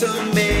some man.